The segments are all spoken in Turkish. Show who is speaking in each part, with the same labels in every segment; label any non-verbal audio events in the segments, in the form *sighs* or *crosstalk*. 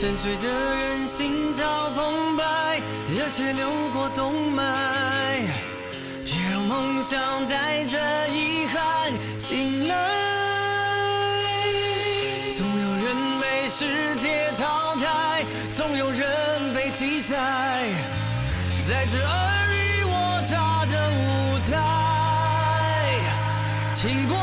Speaker 1: 沉睡的人心潮澎湃，热血流过动脉。别让梦想带着遗憾醒来。总有人被世界淘汰，总有人被记载，在这尔虞我诈的舞台，听过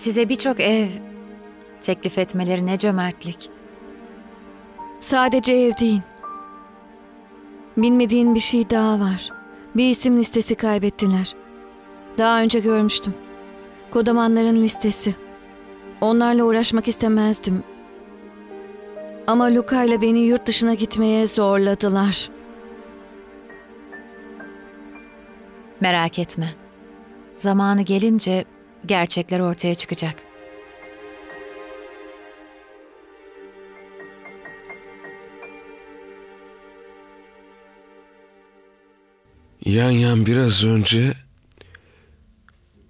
Speaker 2: Size birçok ev teklif etmeleri ne cömertlik.
Speaker 3: Sadece ev değil. Bilmediğin bir şey daha var. Bir isim listesi kaybettiler. Daha önce görmüştüm. Kodamanların listesi. Onlarla uğraşmak istemezdim. Ama Luka ile beni yurt dışına gitmeye zorladılar.
Speaker 2: Merak etme. Zamanı gelince gerçekler ortaya çıkacak.
Speaker 4: Yan yan biraz önce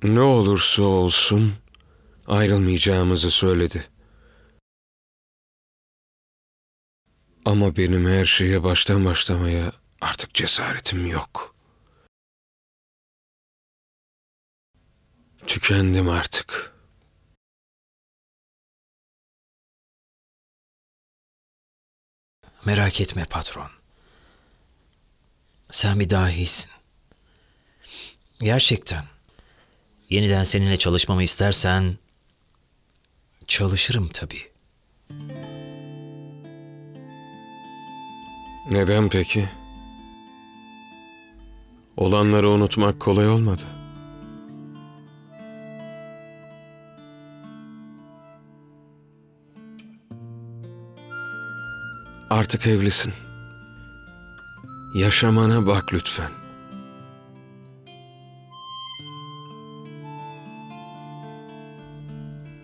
Speaker 4: ne olursa olsun ayrılmayacağımızı söyledi. Ama benim her şeye baştan başlamaya artık cesaretim yok. Tükendim artık.
Speaker 5: Merak etme patron. Sen bir dahisin. Gerçekten. Yeniden seninle çalışmamı istersen çalışırım tabii.
Speaker 4: Neden peki? Olanları unutmak kolay olmadı. Artık evlisin. Yaşamana bak lütfen.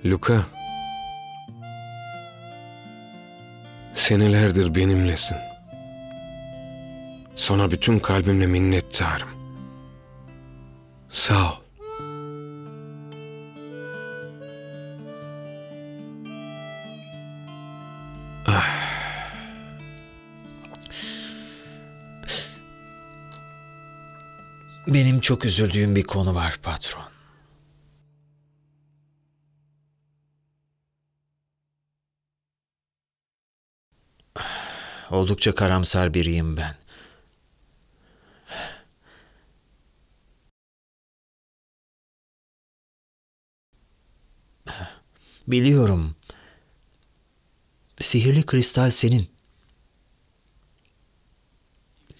Speaker 4: Luka. Senelerdir benimlesin. Sana bütün kalbimle minnettarım. Sağ ol.
Speaker 5: Benim çok üzüldüğüm bir konu var patron. Oldukça karamsar biriyim ben. Biliyorum. Sihirli kristal senin.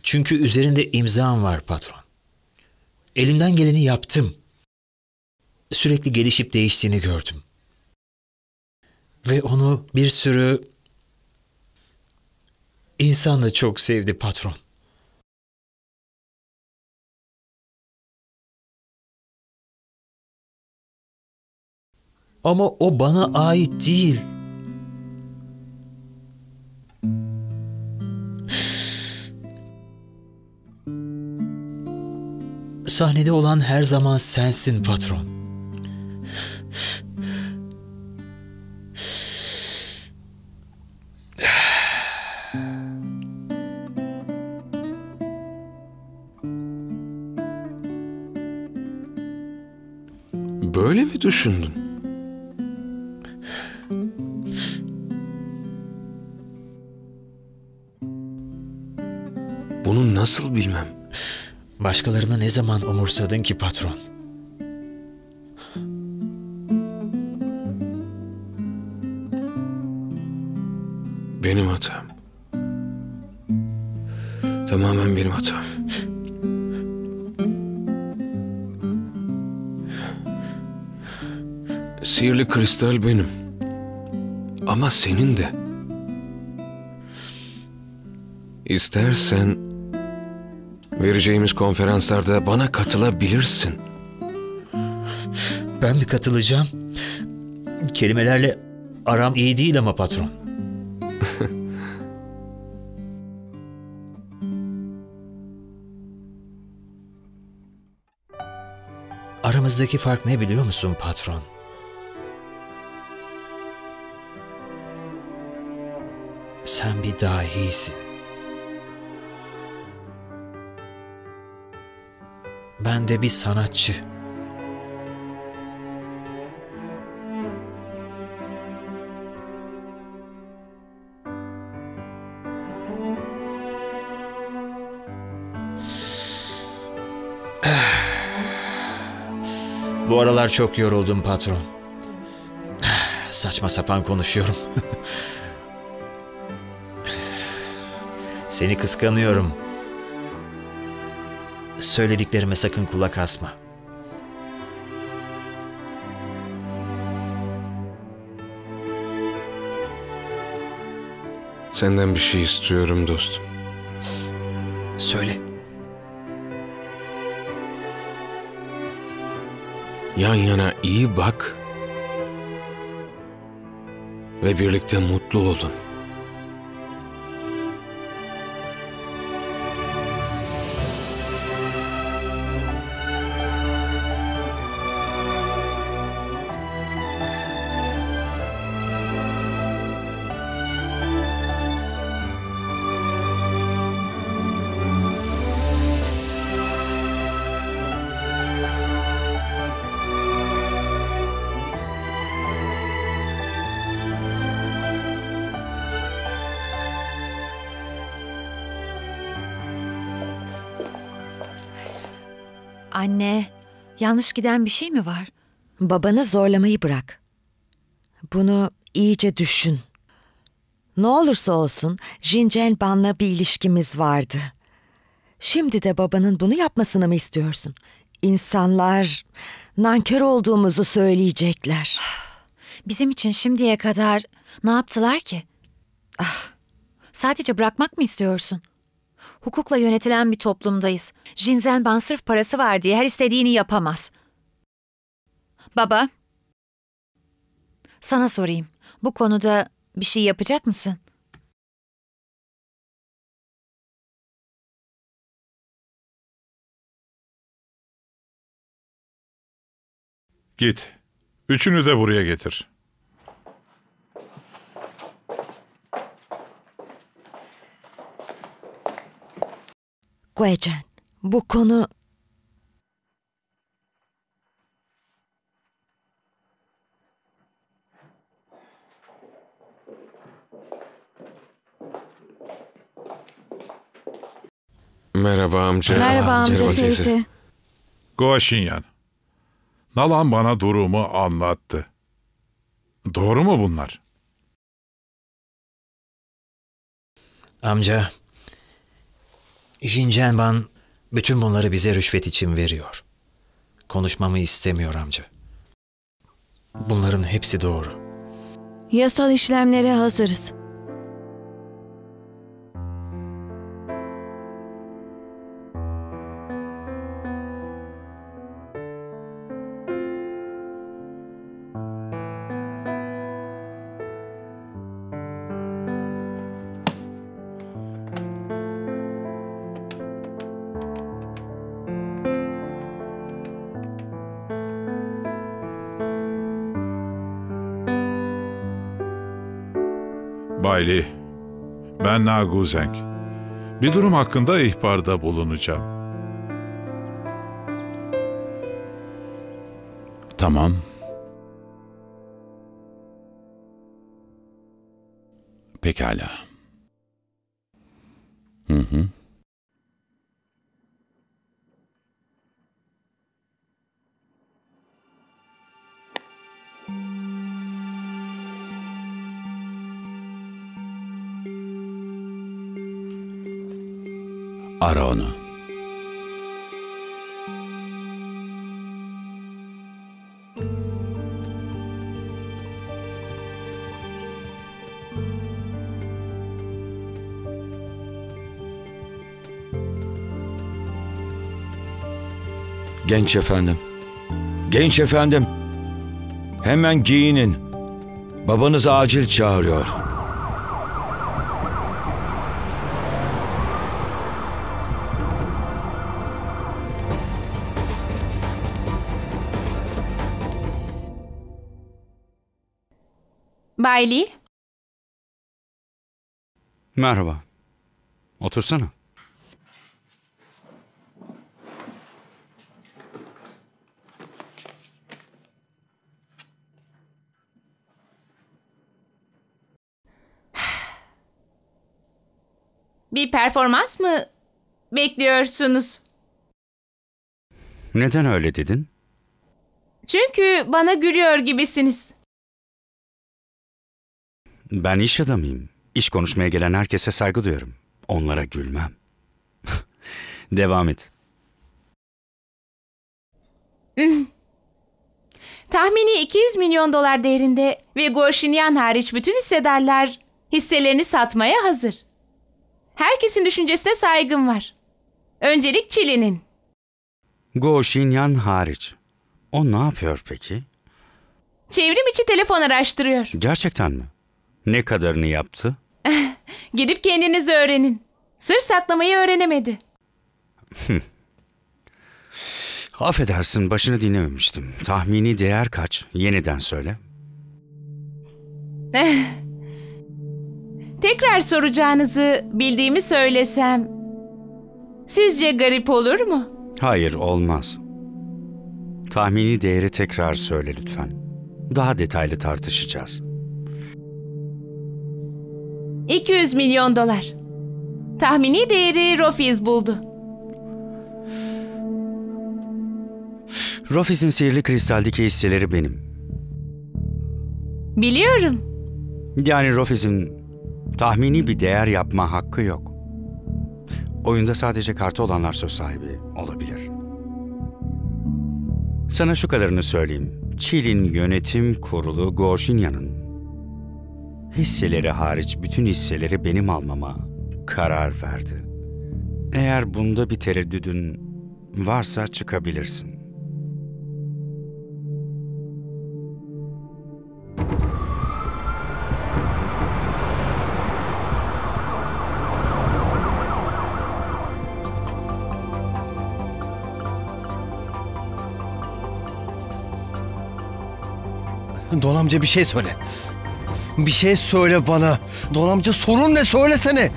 Speaker 5: Çünkü üzerinde imzan var patron. Elimden geleni yaptım. Sürekli gelişip değiştiğini gördüm. Ve onu bir sürü insan da çok sevdi patron. Ama o bana ait değil. Sahnede olan her zaman sensin patron.
Speaker 4: Böyle mi düşündün? Bunu nasıl bilmem?
Speaker 5: Başkalarını ne zaman umursadın ki patron?
Speaker 4: Benim hatam. Tamamen benim hatam. Sihirli kristal benim. Ama senin de. İstersen vereceğimiz konferanslarda bana katılabilirsin.
Speaker 5: Ben mi katılacağım? Kelimelerle aram iyi değil ama patron. *laughs* Aramızdaki fark ne biliyor musun patron? Sen bir dahisin. Ben de bir sanatçı. *sighs* Bu aralar çok yoruldum patron. *sighs* Saçma sapan konuşuyorum. *laughs* Seni kıskanıyorum. Söylediklerime sakın kulak asma.
Speaker 4: Senden bir şey istiyorum dostum.
Speaker 5: Söyle.
Speaker 4: Yan yana iyi bak ve birlikte mutlu olun.
Speaker 2: Yanlış giden bir şey mi var?
Speaker 6: Babanı zorlamayı bırak. Bunu iyice düşün. Ne olursa olsun Jinjen Ban'la bir ilişkimiz vardı. Şimdi de babanın bunu yapmasını mı istiyorsun? İnsanlar nankör olduğumuzu söyleyecekler.
Speaker 2: Bizim için şimdiye kadar ne yaptılar ki? Ah, sadece bırakmak mı istiyorsun? Hukukla yönetilen bir toplumdayız. Jinzenban sırf parası var diye her istediğini yapamaz. Baba, sana sorayım. Bu konuda bir şey yapacak mısın?
Speaker 7: Git. Üçünü de buraya getir.
Speaker 6: Guecen, bu konu
Speaker 4: Merhaba amca.
Speaker 3: Merhaba amca teyze.
Speaker 7: Goşinyan. Nalan bana durumu anlattı. Doğru mu bunlar?
Speaker 5: Amca, Jinjenban bütün bunları bize rüşvet için veriyor. Konuşmamı istemiyor amca. Bunların hepsi doğru.
Speaker 3: Yasal işlemlere hazırız.
Speaker 7: Bayli, ben Naguzenk. Bir durum hakkında ihbarda bulunacağım.
Speaker 8: Tamam. Pekala. Hı hı. Ara onu.
Speaker 9: Genç efendim. Genç efendim. Hemen giyinin. Babanız acil çağırıyor.
Speaker 10: Bay Lee,
Speaker 11: Merhaba. Otursana.
Speaker 10: bir performans mı bekliyorsunuz?
Speaker 11: Neden öyle dedin?
Speaker 10: Çünkü bana gülüyor gibisiniz.
Speaker 11: Ben iş adamıyım. İş konuşmaya gelen herkese saygı duyuyorum. Onlara gülmem. *laughs* Devam et.
Speaker 10: Tahmini 200 milyon dolar değerinde ve Gorşinyan hariç bütün hissedarlar hisselerini satmaya hazır. Herkesin düşüncesine saygım var. Öncelik Çili'nin.
Speaker 11: Go Shinyan hariç. O ne yapıyor peki?
Speaker 10: Çevrim içi telefon araştırıyor.
Speaker 11: Gerçekten mi? Ne kadarını yaptı? *laughs*
Speaker 10: Gidip kendiniz öğrenin. Sır saklamayı öğrenemedi. *laughs*
Speaker 11: Affedersin başını dinlememiştim. Tahmini değer kaç? Yeniden söyle. *laughs*
Speaker 10: Tekrar soracağınızı bildiğimi söylesem sizce garip olur mu?
Speaker 11: Hayır olmaz. Tahmini değeri tekrar söyle lütfen. Daha detaylı tartışacağız.
Speaker 10: 200 milyon dolar. Tahmini değeri Rofiz buldu.
Speaker 11: Rofis'in sihirli kristaldeki hisseleri benim.
Speaker 10: Biliyorum.
Speaker 11: Yani Rofis'in tahmini bir değer yapma hakkı yok. Oyunda sadece kartı olanlar söz sahibi olabilir. Sana şu kadarını söyleyeyim. Çil'in yönetim kurulu Gorşinya'nın hisseleri hariç bütün hisseleri benim almama karar verdi. Eğer bunda bir tereddüdün varsa çıkabilirsin.
Speaker 12: Don amca bir şey söyle. Bir şey söyle bana. Don amca sorun ne söylesene.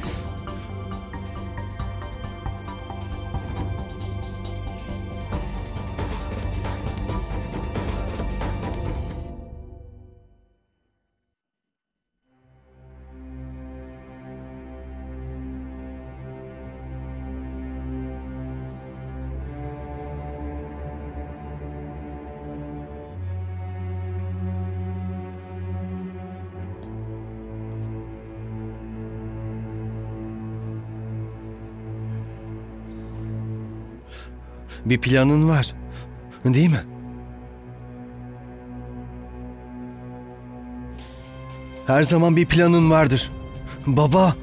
Speaker 12: Bir planın var. Değil mi? Her zaman bir planın vardır. Baba.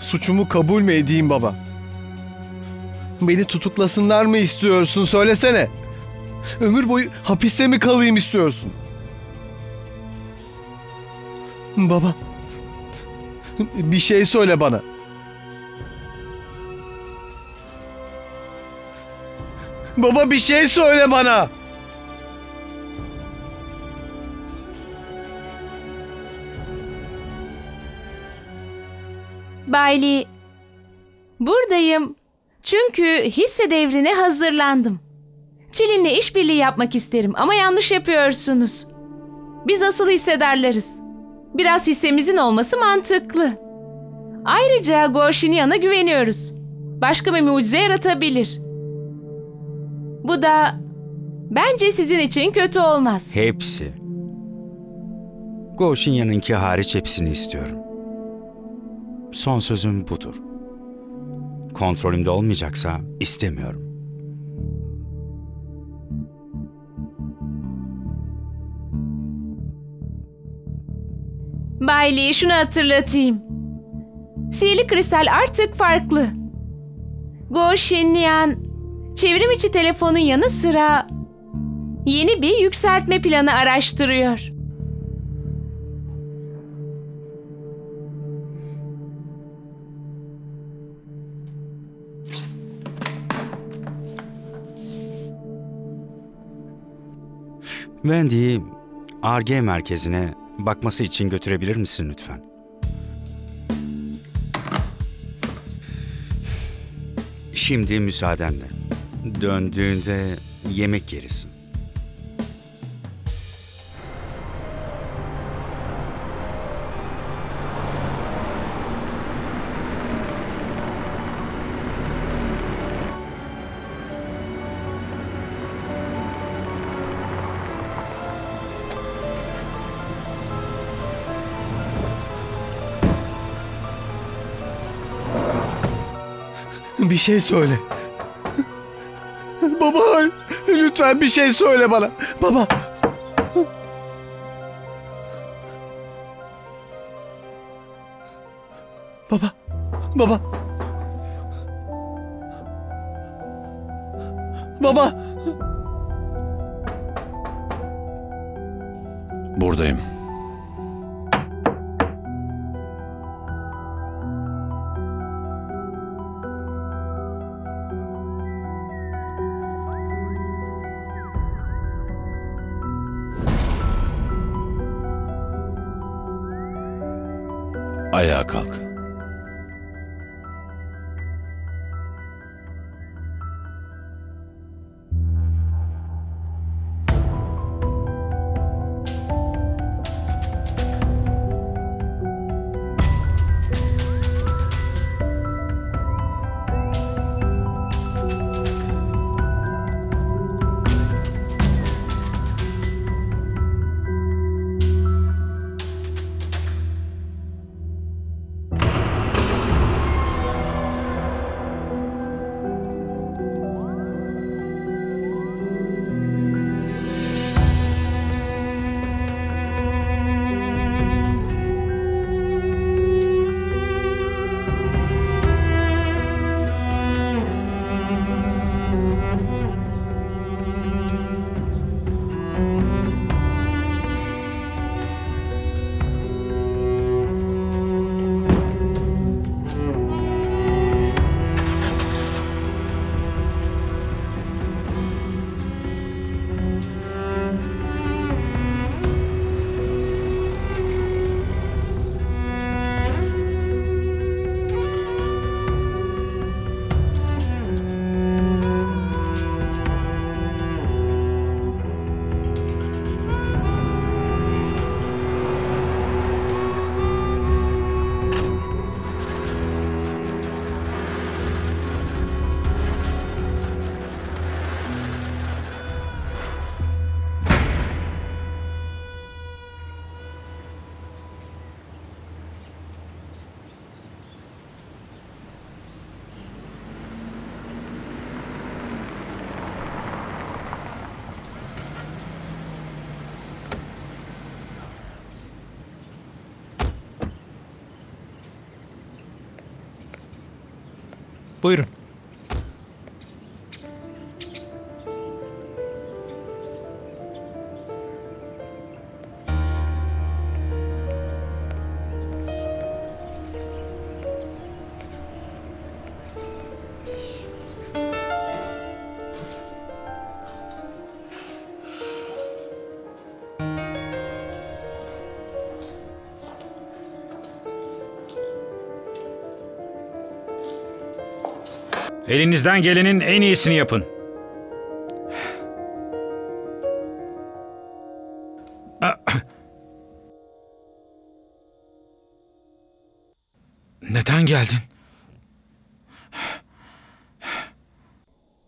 Speaker 12: Suçumu kabul mü edeyim baba? Beni tutuklasınlar mı istiyorsun söylesene. Ömür boyu hapiste mi kalayım istiyorsun? Baba. Bir şey söyle bana. Baba bir şey söyle bana.
Speaker 10: Bay Lee, buradayım. Çünkü hisse devrine hazırlandım. Çilin'le işbirliği yapmak isterim ama yanlış yapıyorsunuz. Biz asıl hissedarlarız. Biraz hissemizin olması mantıklı. Ayrıca Gorşinyan'a güveniyoruz. Başka bir mucize yaratabilir. Bu da bence sizin için kötü olmaz.
Speaker 11: Hepsi. Goşinya'nınki hariç hepsini istiyorum. Son sözüm budur. Kontrolümde olmayacaksa istemiyorum.
Speaker 10: Bay Lee şunu hatırlatayım. Sihirli kristal artık farklı. Go Shinyan çevrim içi telefonun yanı sıra yeni bir yükseltme planı araştırıyor.
Speaker 11: Wendy'yi ARGE merkezine bakması için götürebilir misin lütfen? Şimdi müsaadenle. Döndüğünde yemek yeriz.
Speaker 12: Şey söyle. Baba lütfen bir şey söyle bana. Baba. Baba. Baba. Baba.
Speaker 5: Buyurun.
Speaker 13: Elinizden gelenin en iyisini yapın. *clears throat* Neden geldin?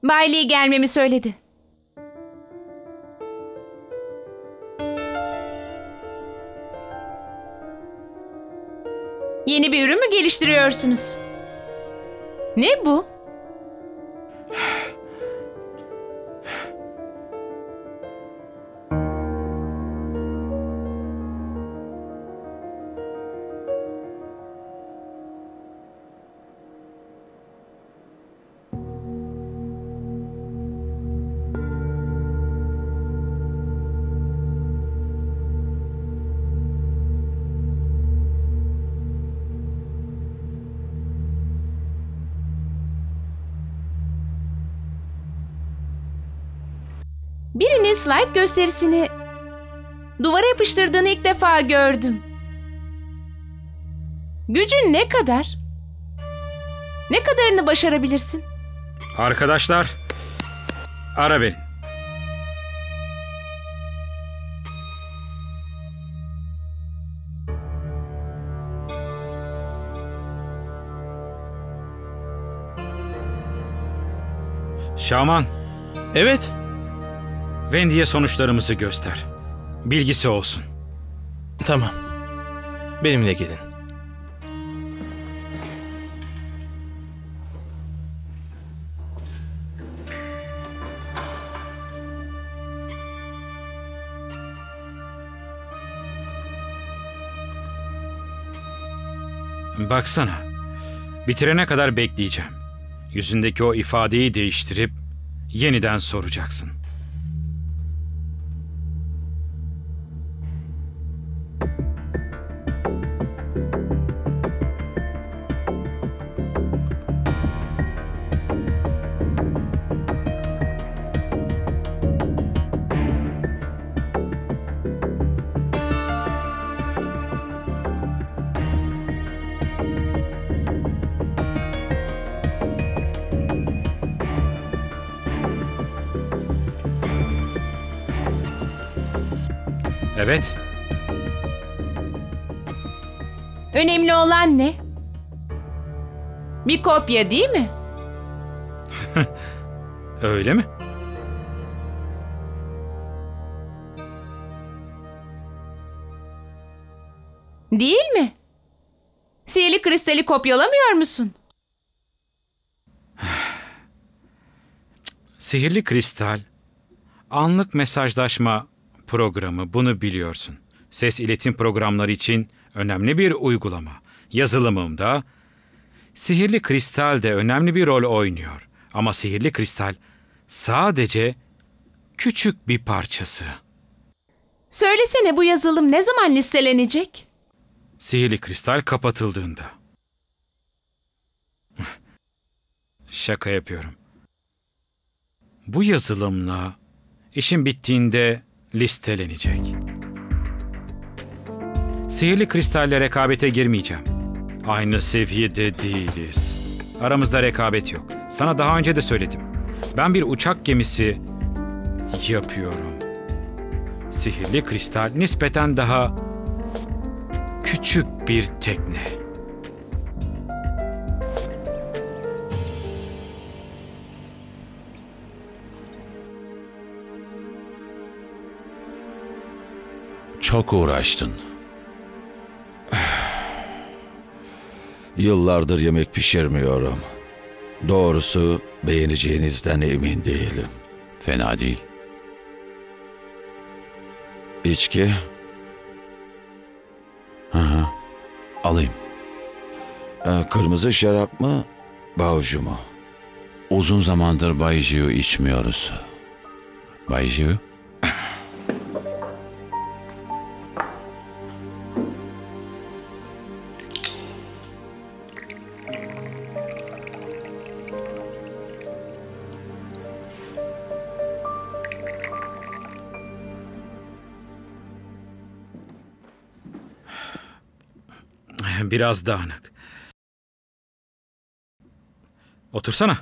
Speaker 10: Bay Lee gelmemi söyledi. Yeni bir ürün mü geliştiriyorsunuz? Ne bu? Slide gösterisini duvara yapıştırdığını ilk defa gördüm. Gücün ne kadar? Ne kadarını başarabilirsin?
Speaker 13: Arkadaşlar, ara verin. Şaman,
Speaker 14: Evet.
Speaker 13: Wendy'ye sonuçlarımızı göster. Bilgisi olsun.
Speaker 14: Tamam. Benimle gelin.
Speaker 13: Baksana. Bitirene kadar bekleyeceğim. Yüzündeki o ifadeyi değiştirip yeniden soracaksın.
Speaker 10: Önemli olan ne? Bir kopya değil mi? *laughs*
Speaker 13: Öyle mi?
Speaker 10: Değil mi? Sihirli kristali kopyalamıyor musun? *sighs*
Speaker 13: Sihirli kristal, anlık mesajlaşma programı bunu biliyorsun. Ses iletim programları için önemli bir uygulama. Yazılımımda sihirli kristal de önemli bir rol oynuyor. Ama sihirli kristal sadece küçük bir parçası.
Speaker 10: Söylesene bu yazılım ne zaman listelenecek?
Speaker 13: Sihirli kristal kapatıldığında. *laughs* Şaka yapıyorum. Bu yazılımla işin bittiğinde listelenecek. Sihirli kristalle rekabete girmeyeceğim. Aynı seviyede değiliz. Aramızda rekabet yok. Sana daha önce de söyledim. Ben bir uçak gemisi yapıyorum. Sihirli kristal nispeten daha küçük bir tekne.
Speaker 8: Çok uğraştın. Yıllardır yemek pişirmiyorum. Doğrusu beğeneceğinizden emin değilim. Fena değil. İçki? Hı hı. Alayım. Ee, kırmızı şarap mı, bauju mu? Uzun zamandır Bayjiu içmiyoruz. Bayjiu?
Speaker 13: Biraz dağınık. Otursana.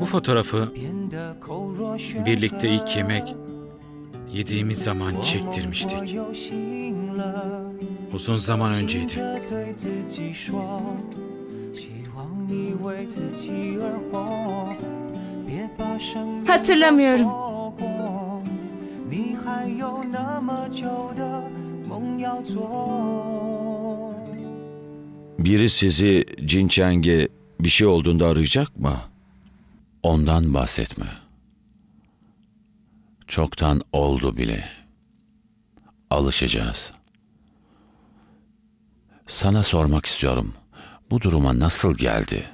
Speaker 13: Bu fotoğrafı birlikte ilk yemek yediğimiz zaman çektirmiştik. Uzun zaman önceydi.
Speaker 10: Hatırlamıyorum.
Speaker 9: Biri sizi Jin Cinçeng'e bir şey olduğunda arayacak mı?
Speaker 8: Ondan bahsetme. Çoktan oldu bile. Alışacağız. Sana sormak istiyorum. Bu duruma nasıl geldi?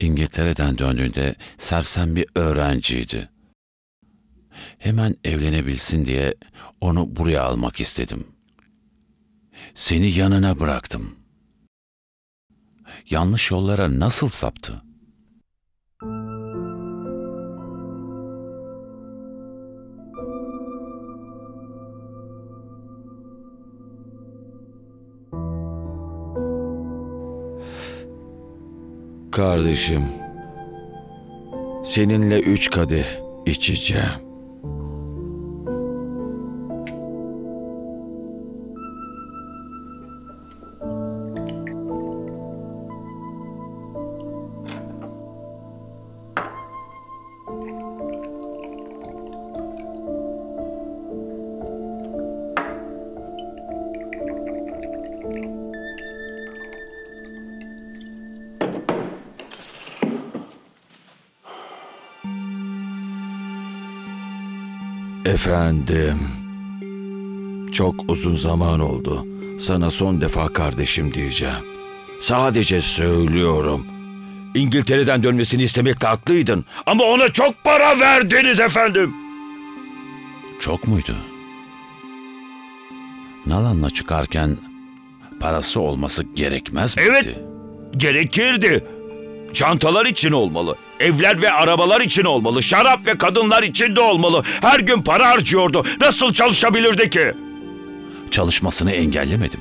Speaker 8: İngiltere'den döndüğünde sersem bir öğrenciydi. Hemen evlenebilsin diye onu buraya almak istedim. Seni yanına bıraktım. Yanlış yollara nasıl saptı?
Speaker 9: Kardeşim, seninle üç kadeh içeceğim. Efendim, çok uzun zaman oldu. Sana son defa kardeşim diyeceğim. Sadece söylüyorum. İngiltere'den dönmesini istemekle haklıydın. Ama ona çok para verdiniz efendim.
Speaker 8: Çok muydu? Nalan'la çıkarken parası olması gerekmez miydi?
Speaker 9: Evet, gerekirdi. Çantalar için olmalı. Evler ve arabalar için olmalı. Şarap ve kadınlar için de olmalı. Her gün para harcıyordu. Nasıl çalışabilirdi ki?
Speaker 8: Çalışmasını engellemedim.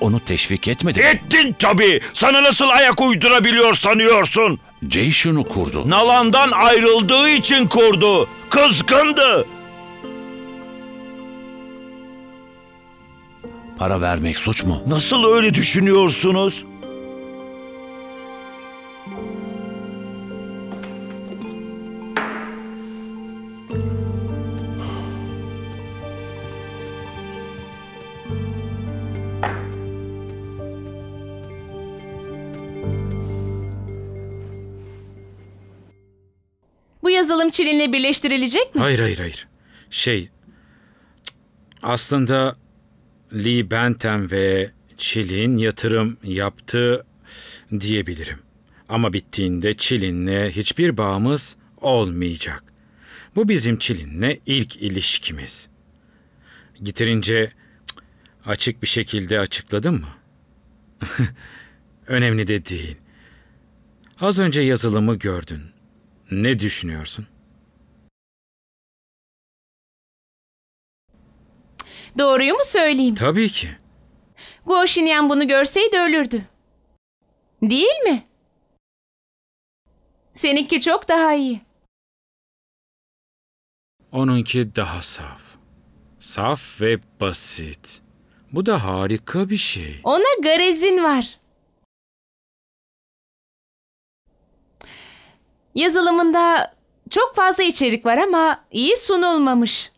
Speaker 8: Onu teşvik etmedim.
Speaker 9: Ettin tabii. Sana nasıl ayak uydurabiliyor sanıyorsun?
Speaker 8: Ceyşun'u kurdu.
Speaker 9: Nalan'dan ayrıldığı için kurdu. Kızgındı.
Speaker 8: Para vermek suç mu?
Speaker 9: Nasıl öyle düşünüyorsunuz?
Speaker 10: Yazılım Çilin'le birleştirilecek mi?
Speaker 13: Hayır hayır hayır. Şey aslında Lee Bentham ve Çilin yatırım yaptı diyebilirim. Ama bittiğinde Çilin'le hiçbir bağımız olmayacak. Bu bizim Çilin'le ilk ilişkimiz. Getirince açık bir şekilde açıkladım mı? *laughs* Önemli de değil. Az önce yazılımı gördün. Ne düşünüyorsun?
Speaker 10: Doğruyu mu söyleyeyim?
Speaker 13: Tabii ki.
Speaker 10: Guo Xinyan bunu görseydi ölürdü. Değil mi? Seninki çok daha iyi.
Speaker 13: Onunki daha saf. Saf ve basit. Bu da harika bir şey.
Speaker 10: Ona garezin var. Yazılımında çok fazla içerik var ama iyi sunulmamış.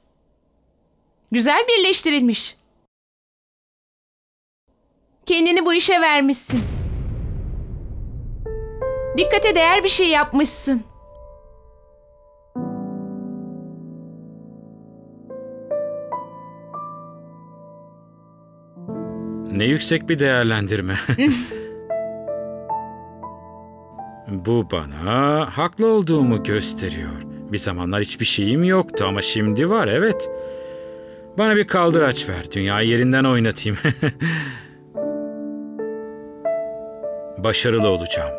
Speaker 10: Güzel birleştirilmiş. Kendini bu işe vermişsin. Dikkate değer bir şey yapmışsın.
Speaker 13: Ne yüksek bir değerlendirme. *laughs* Bu bana haklı olduğumu gösteriyor. Bir zamanlar hiçbir şeyim yoktu ama şimdi var evet. Bana bir kaldıraç ver. Dünyayı yerinden oynatayım. *laughs* Başarılı olacağım.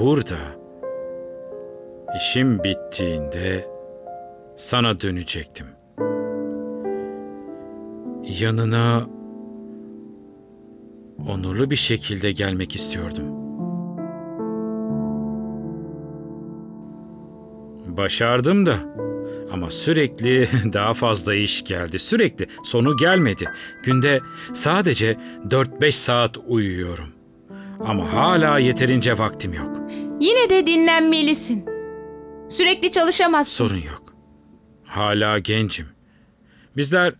Speaker 13: Burada işim bittiğinde sana dönecektim. Yanına onurlu bir şekilde gelmek istiyordum. Başardım da Ama sürekli *laughs* daha fazla iş geldi. Sürekli sonu gelmedi. Günde sadece 4-5 saat uyuyorum. Ama hala yeterince vaktim yok.
Speaker 10: Yine de dinlenmelisin. Sürekli çalışamazsın.
Speaker 13: Sorun yok. Hala gencim. Bizler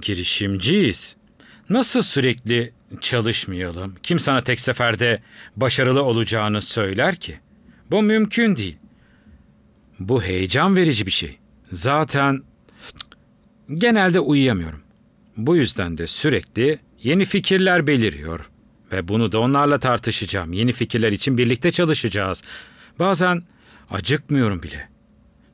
Speaker 13: girişimciyiz. Nasıl sürekli çalışmayalım? Kim sana tek seferde başarılı olacağını söyler ki? Bu mümkün değil. Bu heyecan verici bir şey. Zaten genelde uyuyamıyorum. Bu yüzden de sürekli yeni fikirler beliriyor. Ve bunu da onlarla tartışacağım. Yeni fikirler için birlikte çalışacağız. Bazen acıkmıyorum bile.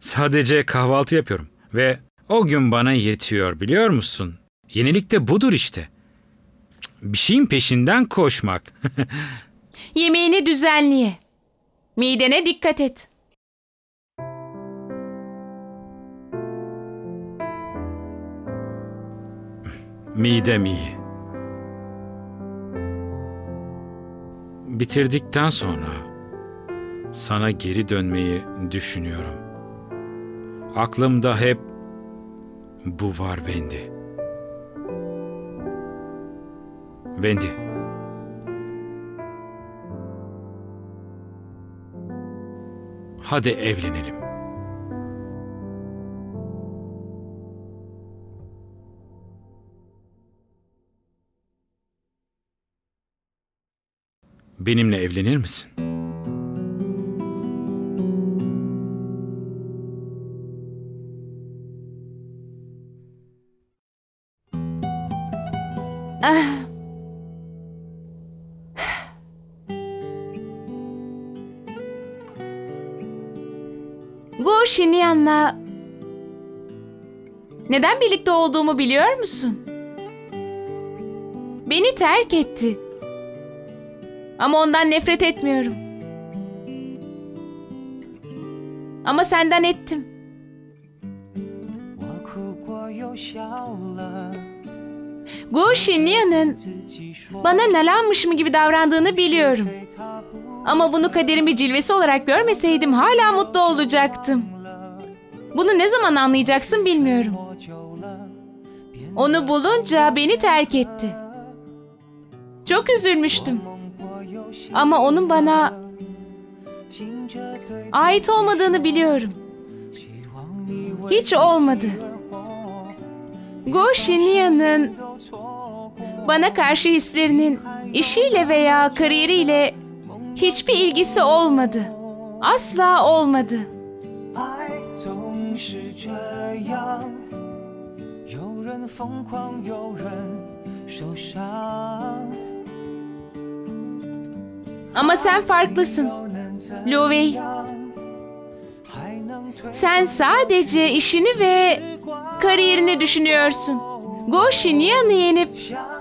Speaker 13: Sadece kahvaltı yapıyorum ve o gün bana yetiyor biliyor musun? Yenilik de budur işte. Bir şeyin peşinden koşmak. *laughs*
Speaker 10: Yemeğini düzenliye. Midene dikkat et.
Speaker 13: Midem iyi. Bitirdikten sonra sana geri dönmeyi düşünüyorum. Aklımda hep bu var Wendy. Wendy. Hadi evlenelim. Benimle evlenir misin?
Speaker 10: Ah. Bu Şinyan'la neden birlikte olduğumu biliyor musun? Beni terk etti. Ama ondan nefret etmiyorum. Ama senden ettim. Gu Shinyan'ın bana nalanmışım gibi davrandığını biliyorum. Ama bunu kaderin bir cilvesi olarak görmeseydim hala mutlu olacaktım. Bunu ne zaman anlayacaksın bilmiyorum. Onu bulunca beni terk etti. Çok üzülmüştüm. Ama onun bana ait olmadığını biliyorum. Hiç olmadı. Go Shinyan'ın bana karşı hislerinin işiyle veya kariyeriyle hiçbir ilgisi olmadı. Asla olmadı. Ama sen farklısın. Liu Wei. Sen sadece işini ve kariyerini düşünüyorsun. Go Shinyan'ı yenip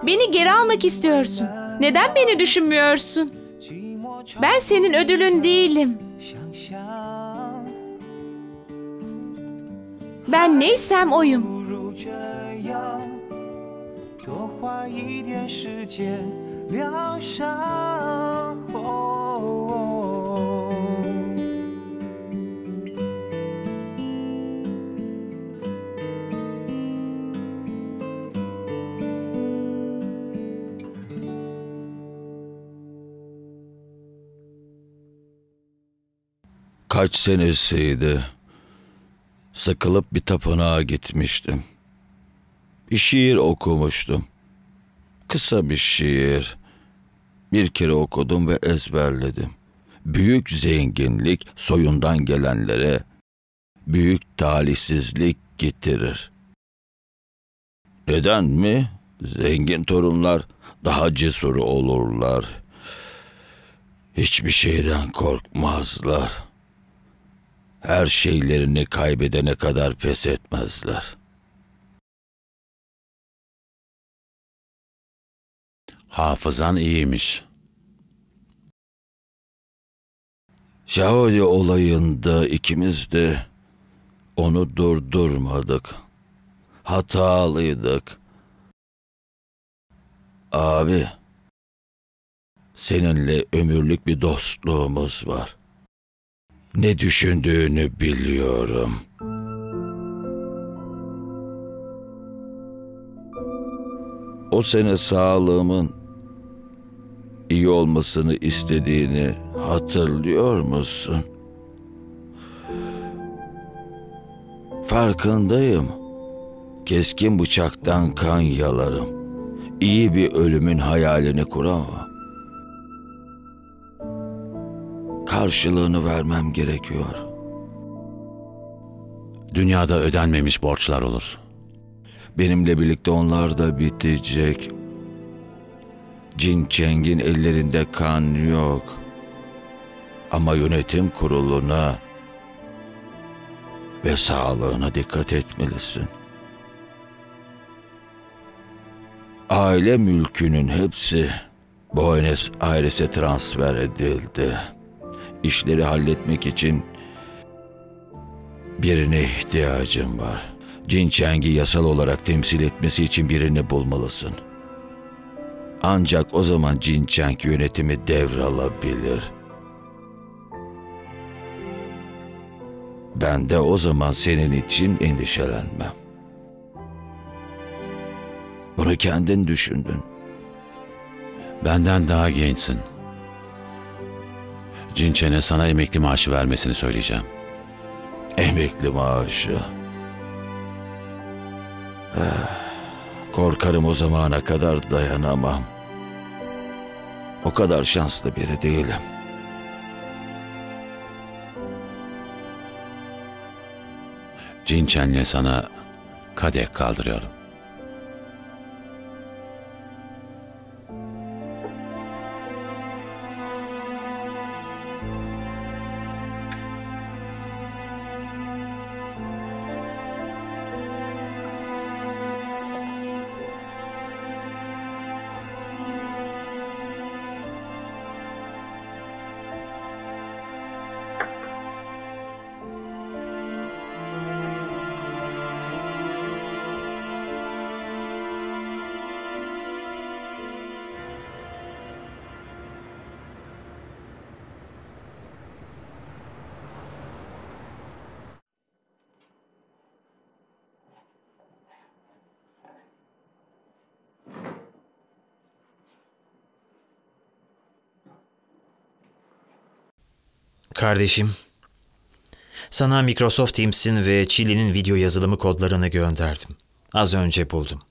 Speaker 10: beni geri almak istiyorsun. Neden beni düşünmüyorsun? Ben senin ödülün değilim. Ben neysem oyum.
Speaker 1: 这样，多花一点时间 疗伤。
Speaker 9: Kaç senesiydi? Sıkılıp bir tapınağa gitmiştim. Bir şiir okumuştum. Kısa bir şiir. Bir kere okudum ve ezberledim. Büyük zenginlik soyundan gelenlere büyük talihsizlik getirir. Neden mi? Zengin torunlar daha cesur olurlar. Hiçbir şeyden korkmazlar. Her şeylerini kaybedene kadar pes etmezler.
Speaker 8: Hafızan iyiymiş.
Speaker 9: Şaoli olayında ikimiz de onu durdurmadık. Hatalıydık. Abi, seninle ömürlük bir dostluğumuz var. Ne düşündüğünü biliyorum. O sene sağlığımın iyi olmasını istediğini hatırlıyor musun? Farkındayım. Keskin bıçaktan kan yalarım. İyi bir ölümün hayalini kuramam. Karşılığını vermem gerekiyor.
Speaker 8: Dünyada ödenmemiş borçlar olur.
Speaker 9: Benimle birlikte onlar da bitecek. Cin Cheng'in ellerinde kan yok. Ama yönetim kuruluna ve sağlığına dikkat etmelisin. Aile mülkünün hepsi Buenos Aires'e transfer edildi. İşleri halletmek için birine ihtiyacım var. Jin Chang'i yasal olarak temsil etmesi için birini bulmalısın. Ancak o zaman Jin Chang yönetimi devralabilir. Ben de o zaman senin için endişelenmem. Bunu kendin düşündün.
Speaker 8: Benden daha gençsin. Cinçen'e sana emekli maaşı vermesini söyleyeceğim.
Speaker 9: Emekli maaşı. Ah, Korkarım o zamana kadar dayanamam. O kadar şanslı biri değilim.
Speaker 8: Cinçen'le sana kadeh kaldırıyorum.
Speaker 5: Kardeşim, sana Microsoft Teams'in ve Chili'nin video yazılımı kodlarını gönderdim. Az önce buldum.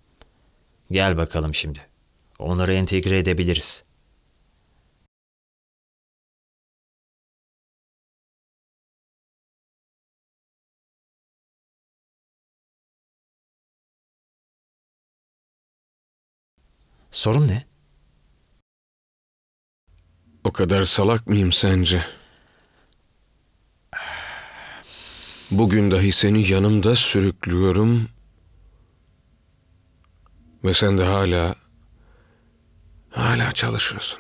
Speaker 5: Gel bakalım şimdi. Onları entegre edebiliriz. Sorun ne?
Speaker 4: O kadar salak mıyım sence? Bugün dahi seni yanımda sürüklüyorum. Ve sen de hala hala çalışıyorsun.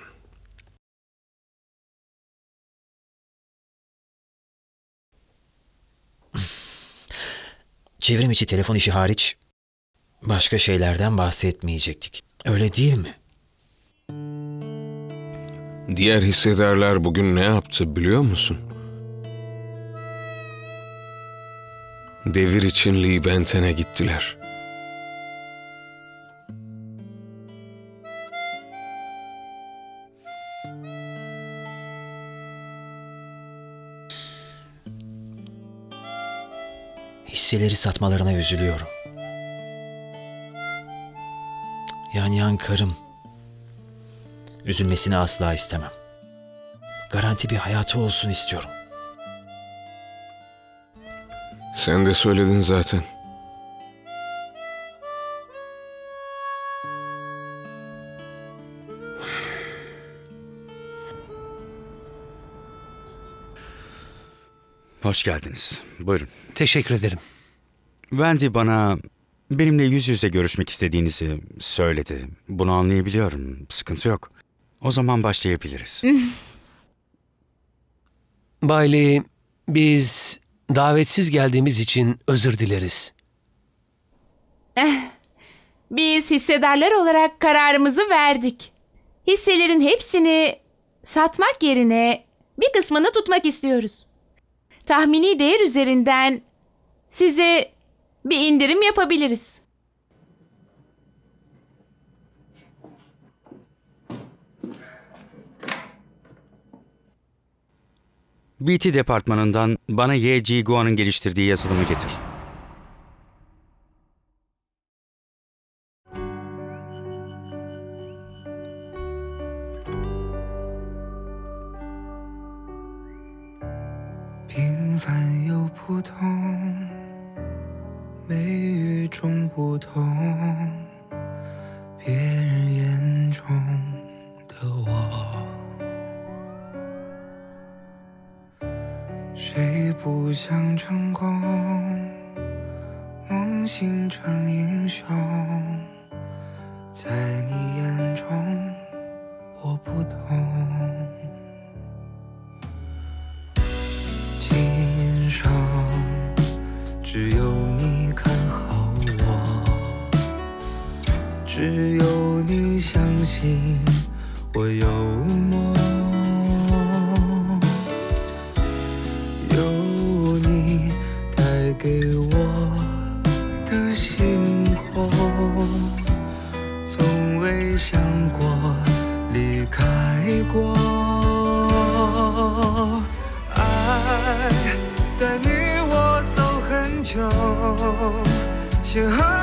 Speaker 5: Çevrim içi telefon işi hariç başka şeylerden bahsetmeyecektik. Öyle değil mi?
Speaker 4: Diğer hissedarlar bugün ne yaptı biliyor musun? Devir için Lee Benton'e gittiler.
Speaker 5: Hisseleri satmalarına üzülüyorum. Yan yan karım. Üzülmesini asla istemem. Garanti bir hayatı olsun istiyorum.
Speaker 4: Sen de söyledin zaten.
Speaker 11: Hoş geldiniz. Buyurun.
Speaker 14: Teşekkür ederim.
Speaker 11: Wendy bana benimle yüz yüze görüşmek istediğinizi söyledi. Bunu anlayabiliyorum. Sıkıntı yok. O zaman başlayabiliriz. *laughs*
Speaker 14: Bayli, biz davetsiz geldiğimiz için özür dileriz.
Speaker 10: Eh, Biz hissedarlar olarak kararımızı verdik. Hisselerin hepsini satmak yerine bir kısmını tutmak istiyoruz. Tahmini değer üzerinden size bir indirim yapabiliriz.
Speaker 11: BT departmanından bana Ye Guan'ın geliştirdiği yazılımı getir.
Speaker 15: cho chưa